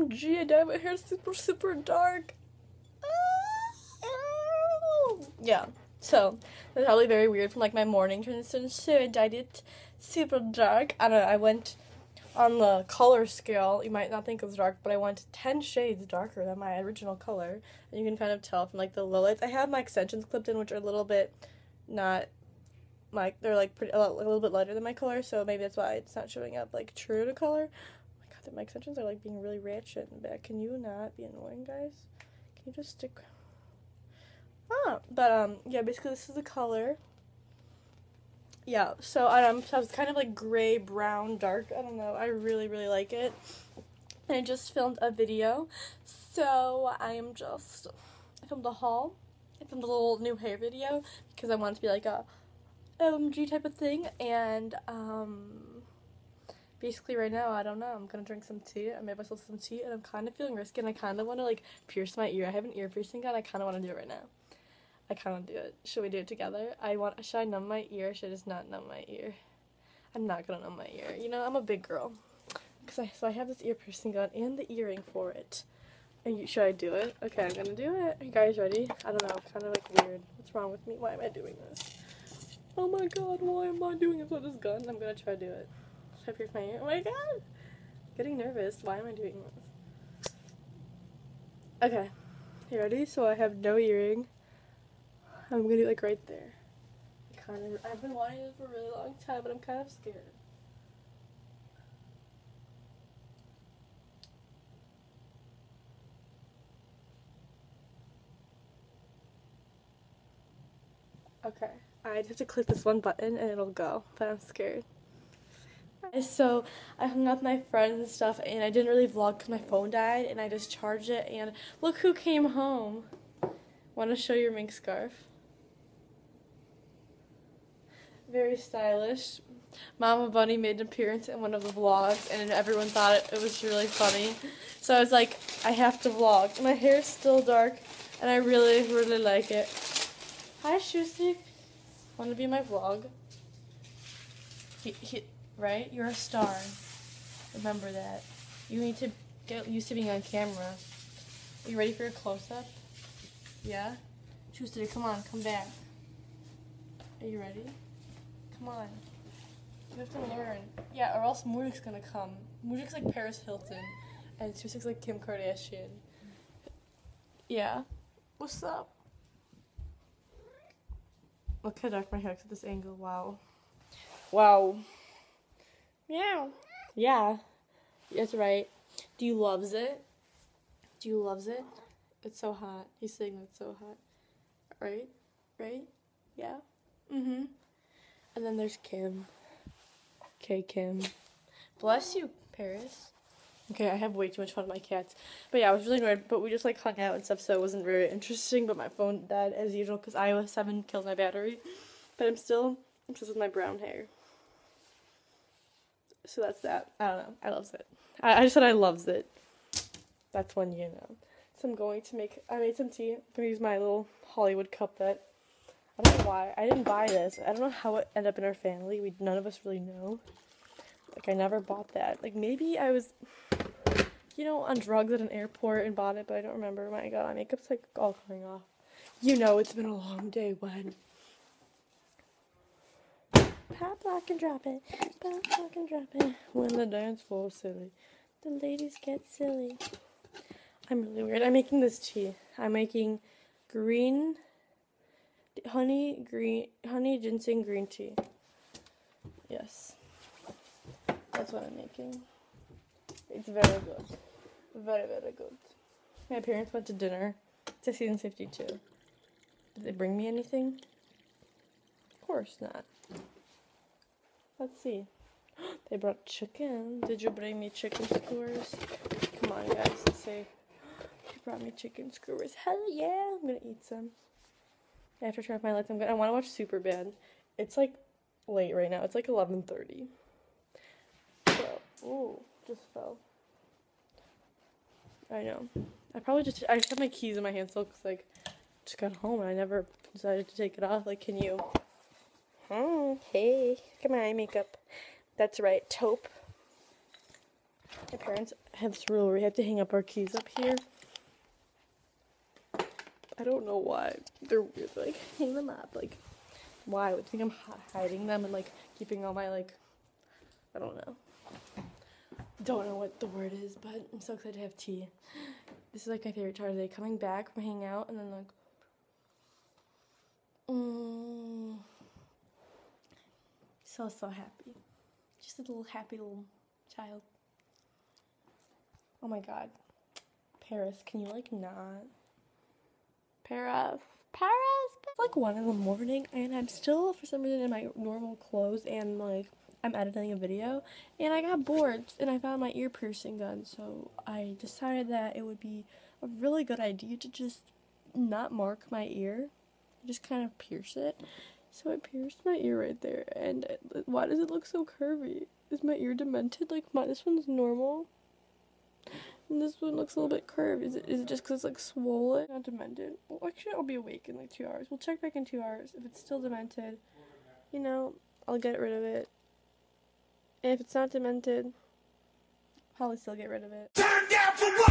OMG, I dyed my hair super, super dark. Ah, yeah, so that's probably very weird from like my morning transition. So I dyed it super dark. I don't know, I went on the color scale. You might not think it's dark, but I went 10 shades darker than my original color. And you can kind of tell from like the low lights. I have my extensions clipped in, which are a little bit not like they're like pretty a little bit lighter than my color, so maybe that's why it's not showing up like true to color. Oh my extensions are like being really ratchet in the back. Can you not be annoying, guys? Can you just stick? Ah, but um, yeah, basically this is the color. Yeah, so um, so it's kind of like gray, brown, dark. I don't know. I really, really like it. And I just filmed a video, so I am just I filmed a haul. I filmed a little new hair video because I want it to be like a OMG type of thing. And um, basically, right now, I don't know. I'm gonna drink some tea. I made myself some tea, and I'm kind of feeling risky. And I kind of want to like pierce my ear. I have an ear piercing gun. I kind of want to do it right now. I kind of do it. Should we do it together? I want. Should I numb my ear? Should I just not numb my ear? I'm not gonna numb my ear. You know, I'm a big girl. Cause I so I have this ear piercing gun and the earring for it. And you, should I do it? Okay, I'm gonna do it. Are you guys ready? I don't know. Kind of like weird. What's wrong with me? Why am I doing this? Oh my god, why am I doing this with this gun? I'm gonna try to do it. Pierce my ear? Oh my god! Getting nervous. Why am I doing this? Okay. You ready? So I have no earring. I'm gonna do like right there. Kind of. I've been wanting this for a really long time, but I'm kind of scared. Okay. I just have to click this one button and it'll go, but I'm scared. So I hung out with my friends and stuff, and I didn't really vlog because my phone died, and I just charged it. And look who came home! Want to show your mink scarf? Very stylish. Mama Bunny made an appearance in one of the vlogs, and everyone thought it, it was really funny. So I was like, I have to vlog. My hair is still dark, and I really, really like it. Hi, Shoestick. Want to be my vlog? He, he, right? You're a star. Remember that. You need to get used to being on camera. Are you ready for your close-up? Yeah? Schuster, come on, come back. Are you ready? Come on. You have to learn. Yeah, or else Mudik's gonna come. Mudik's like Paris Hilton, and Schuster's like Kim Kardashian. Yeah. What's up? Look how dark my hair looks at this angle. Wow. Wow. Meow. Yeah. That's right. Do you loves it? Do you loves it? It's so hot. He's saying it's so hot. Right? Right? Yeah? Mm-hmm. And then there's Kim. Okay, Kim. Bless you, Paris. Okay, I have way too much fun with my cats. But yeah, I was really annoyed, but we just like hung out and stuff, so it wasn't very interesting. But my phone died as usual because iOS 7 kills my battery. But I'm still obsessed with my brown hair. So that's that. I don't know. I loves it. I, I just said I loves it. That's when you know. So I'm going to make, I made some tea. I'm to use my little Hollywood cup that, I don't know why. I didn't buy this. I don't know how it ended up in our family. We None of us really know. Like, I never bought that. Like, maybe I was, you know, on drugs at an airport and bought it, but I don't remember. My god, my makeup's, like, all coming off. You know it's been a long day when. Pop, lock, and drop it. Pop, lock, and drop it. When the dance floor's silly. The ladies get silly. I'm really weird. I'm making this tea. I'm making green honey green honey ginseng green tea. Yes. That's what I'm making. It's very good. Very, very good. My parents went to dinner to season 52. Did they bring me anything? Of course not. Let's see. They brought chicken. Did you bring me chicken skewers? Come on, guys. Let's Say, you brought me chicken skewers. Hell yeah! I'm gonna eat some. I have to turn off my lights. I'm gonna. I want to watch Superbad. It's like late right now. It's like 11:30. So, ooh, just fell. I know. I probably just. I just have my keys in my hand still because like, just got home and I never decided to take it off. Like, can you? Hmm. Hey, look at my eye makeup. That's right, taupe. My parents have this rule where we have to hang up our keys up here. I don't know why. They're weird. Like, hang them up. Like, why? I think I'm hiding them and, like, keeping all my, like, I don't know. Don't know what the word is, but I'm so excited to have tea. This is, like, my favorite part of the day. Coming back from hanging out and then, like, mm, so, so happy. Just a little happy little child. Oh my god. Paris, can you like not? Paris. Paris. It's like one in the morning and I'm still for some reason in my normal clothes and like I'm editing a video and I got bored and I found my ear piercing gun so I decided that it would be a really good idea to just not mark my ear just kind of pierce it so I pierced my ear right there and why does it look so curvy is my ear demented like my this one's normal and this one looks a little bit curved. Is it, is it just because it's like swollen? Not demented. Well, actually, I'll be awake in like two hours. We'll check back in two hours. If it's still demented, you know, I'll get rid of it. And if it's not demented, probably still get rid of it. Turn down for what?